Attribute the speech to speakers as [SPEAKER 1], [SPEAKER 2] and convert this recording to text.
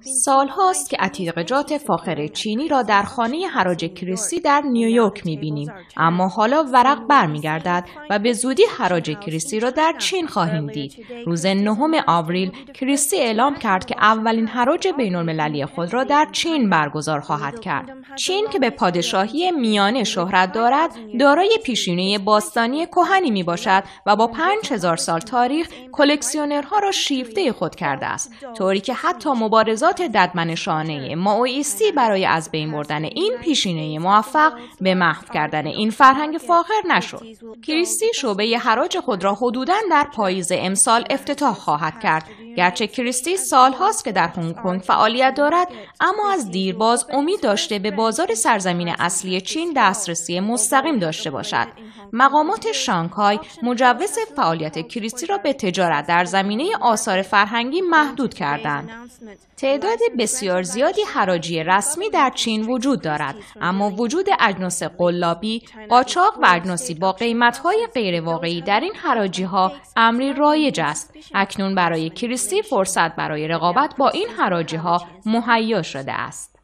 [SPEAKER 1] سالهاست که عتیقجات فاخر چینی را در خانه حراج کریستی در نیویورک می‌بینیم. اما حالا ورق برمیگردد و به زودی حراج کریستی را در چین خواهیم دید. روز نهم آوریل کریستی اعلام کرد که اولین حراج بین المللی خود را در چین برگزار خواهد کرد. چین که به پادشاهی میانه شهرت دارد دارای پیشینه باستانی کهنی می باشد و با پنج هزار سال تاریخ کلکسیونرها را شیفته خود کرده است طوری که حتی مبارزات ددمنشانه ماویستی برای از بین بردن این پیشینه موفق به محو کردن این فرهنگ فاخر نشد. کریستی شعبه حراج خود را حدودا در پاییز امسال افتتاح خواهد کرد. گرچه کریستی سالهاست که در هنگ کنگ فعالیت دارد اما از دیرباز امید داشته به بازار سرزمین اصلی چین دسترسی مستقیم داشته باشد. مقامات شانگهای مجوز فعالیت کریستی را به تجارت در زمینه آثار فرهنگی محدود کردند. تعداد بسیار زیادی حراجی رسمی در چین وجود دارد اما وجود اجناس قلابی قاچاق و اجناسی با قیمتهای غیرواقعی در این حراجی ها امری رایج است. اکنون برای کریستی فرصت برای رقابت با این حراجی ها مهیا شده است.